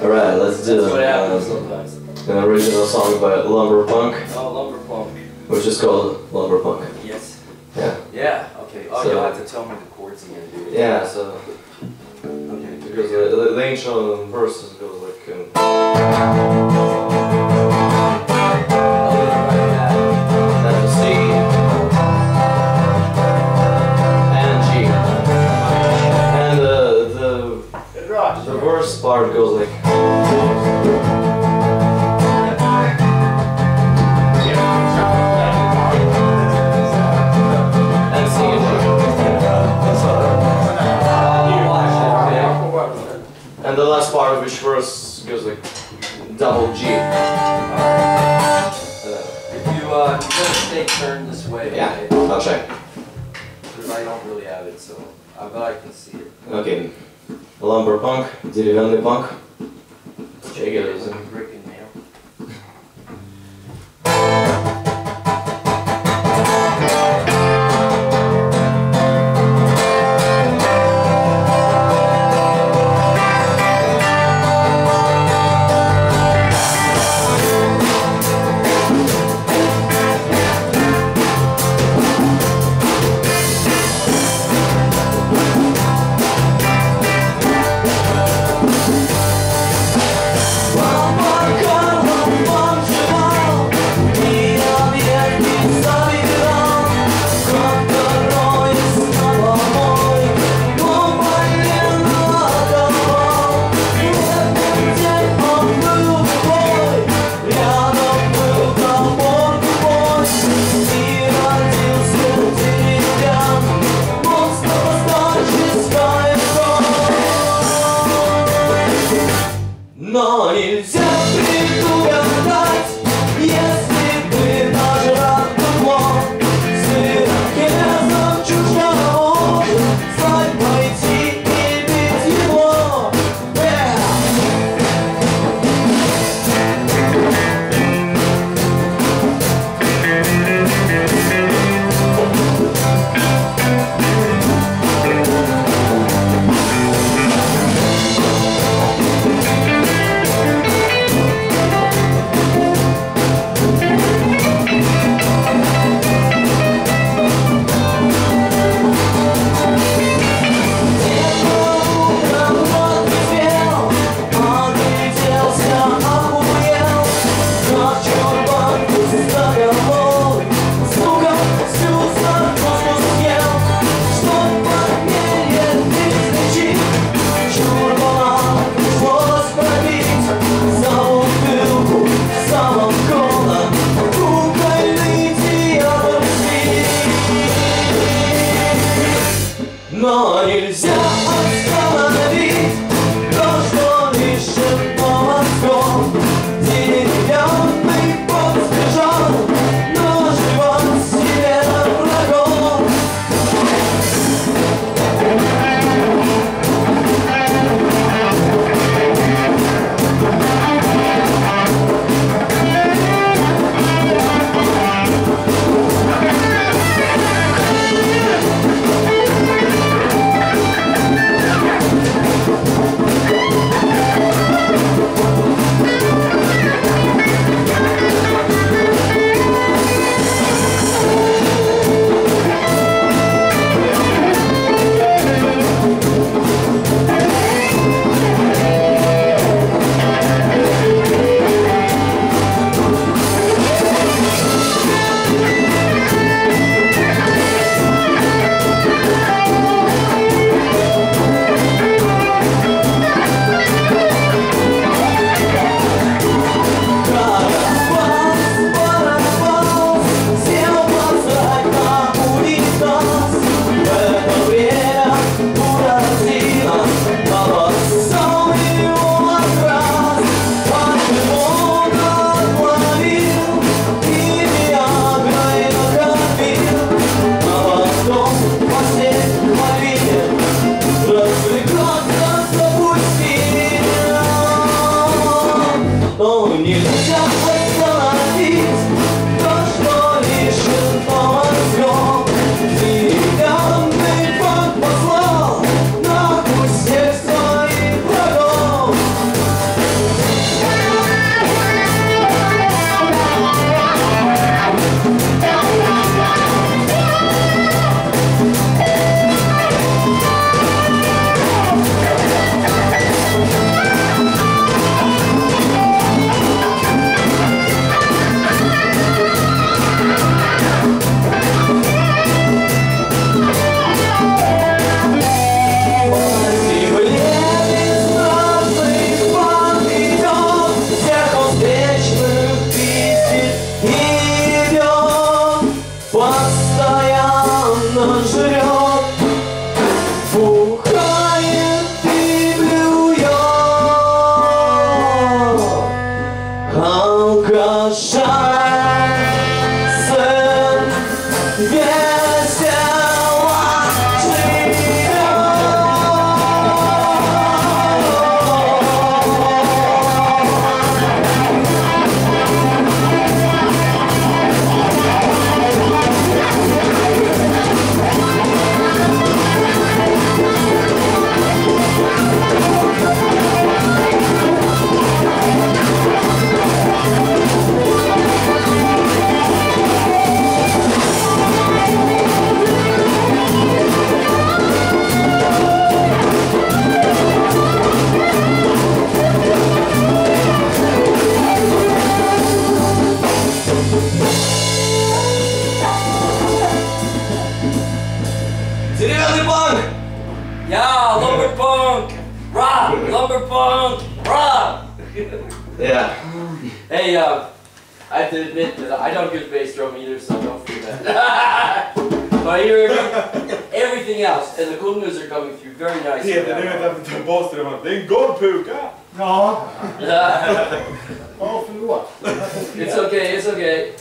Alright, let's do That's what happens sometimes. an original song by Lumberpunk, Oh, lumber punk. which is called Lumberpunk. Yes. Yeah. Yeah. Okay. Oh, So- you'll have to tell me the chords again, dude. Yeah, so Okay. because the, the, the and verses goes like um, part which verse goes like double G. Right. Uh, if you uh, if you just take turn this way. Yeah, right? I'll check. Because I don't really have it, so I, but I can see it. Okay, lumber punk, did деревянный панк. Check it out. Lumberpunk! Rah! Yeah. Hey, uh, I have to admit that I don't get bass drum either, so don't feel that. but I hear everything else, and the cool news are coming through very nice. Peter, nu vet jag att ta basströmmen. Det är en god puka! Ja, ja förlåt. it's okay, it's okay.